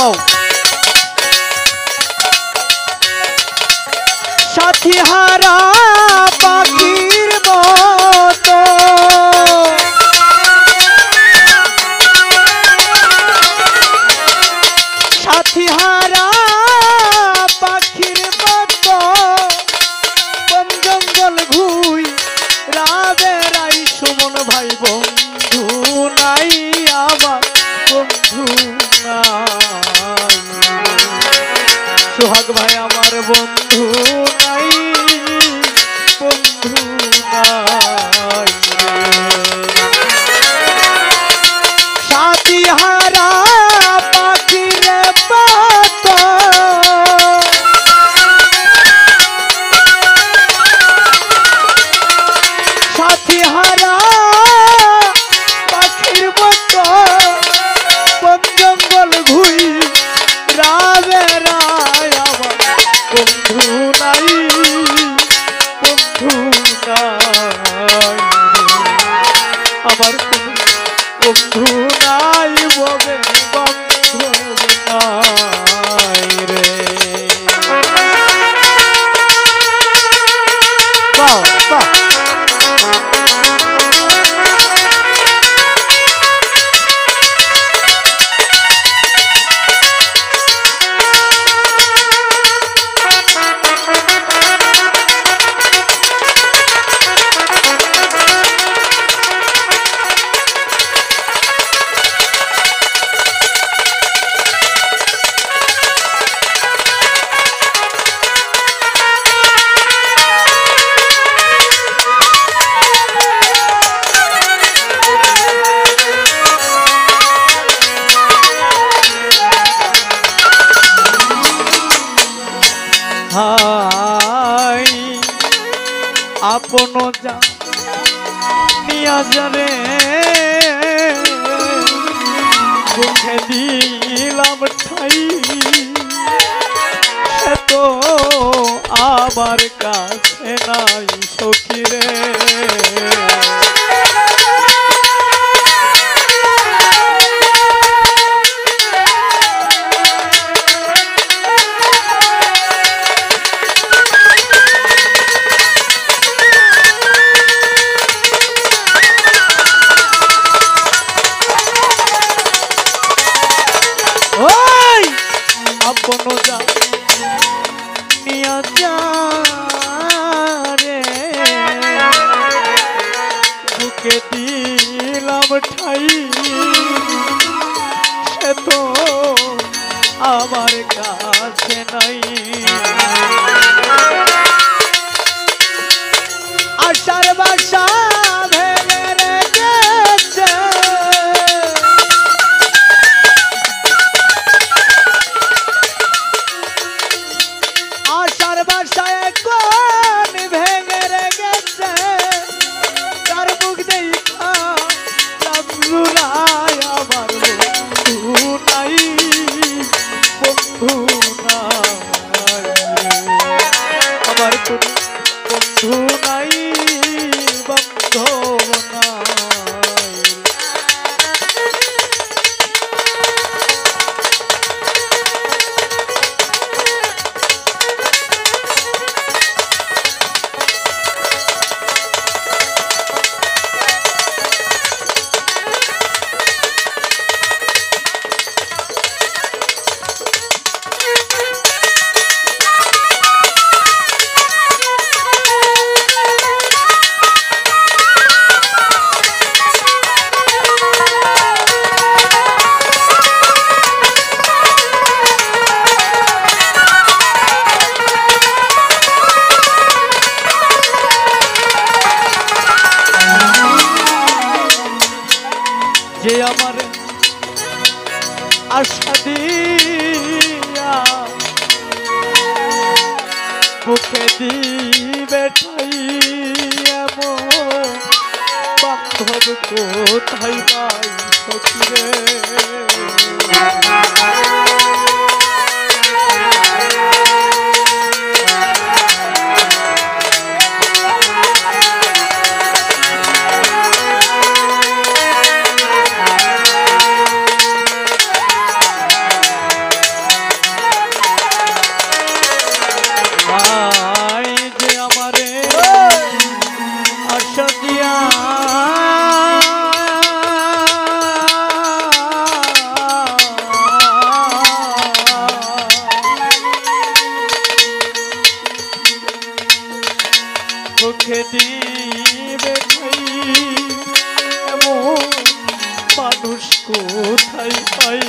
থামাও সাথী হারা পাখির মতো। সাথী হারা পাখির মতো। বন জঙ্গল ঘুই রাবে রাই সুমন ভাই, বন্ধু নাই আমার, বন্ধু নাই। সোহাগ ভাই আমার বন্ধু আপন যা নিয়া যারে বুকে দিলাম ঠাই। তো আবার কাছে নাই সখিরে আমার কাছে নাই। আশার বাসা আমার আশা দিয়া। বুকে দিবে কোথায় পাই সখিরে? মানুষ কোথায় পাই?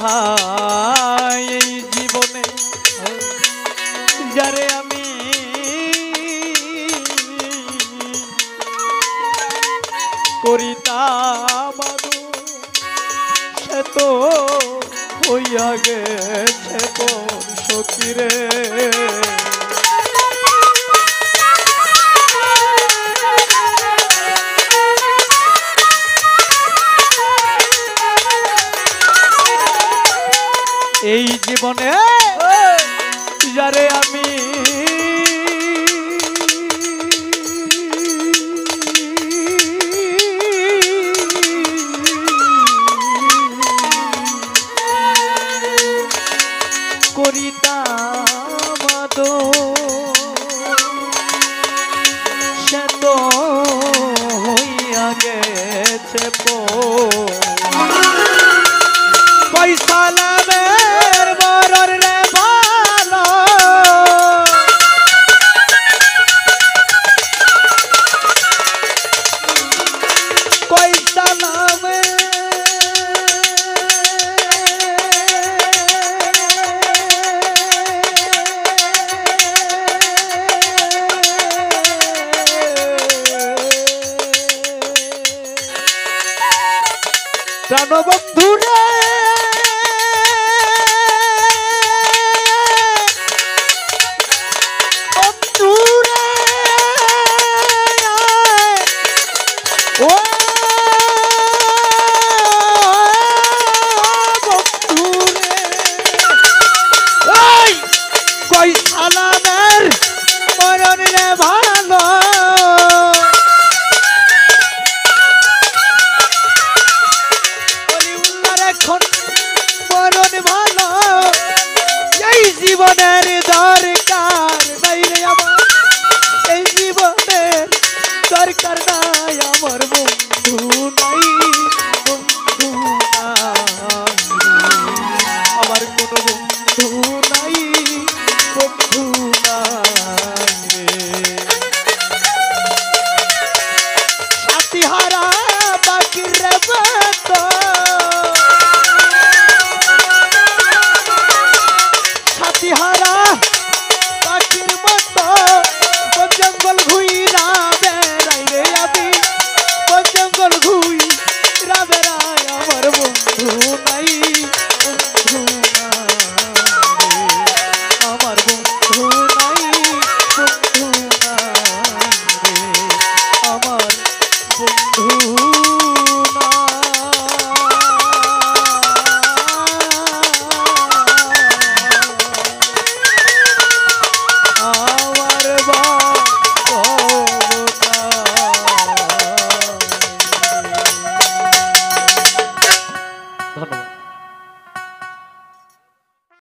হায় এই জীবনে? যারে আমি করিতাম সে তো হইয়া গেছে সখী রে। জীবনে মানব